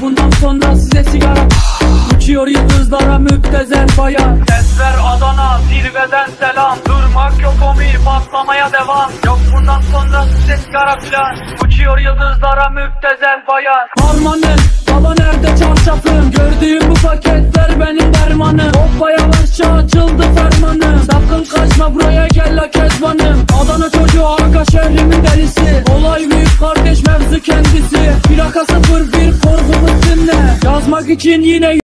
bundan sonra size sigara Uçuyor yıldızlara müptezel bayan Sesler Adana zirveden selam. Durmak yok omi patlamaya devam. Yok bundan sonra size sigara filan. Uçuyor yıldızlara müptezel bayan Harmanım baba nerede çarşafım Gördüğüm bu paketler benim dermanım. Hoppa yavaşça açıldı fermanım. Sakın kaçma buraya gel la kezbanım. Adana çocuğu Anka şehrimin delisi. Olay büyük kardeş mevzu kendisi. Plaka 01 korkumuz dinle Yazmak için yine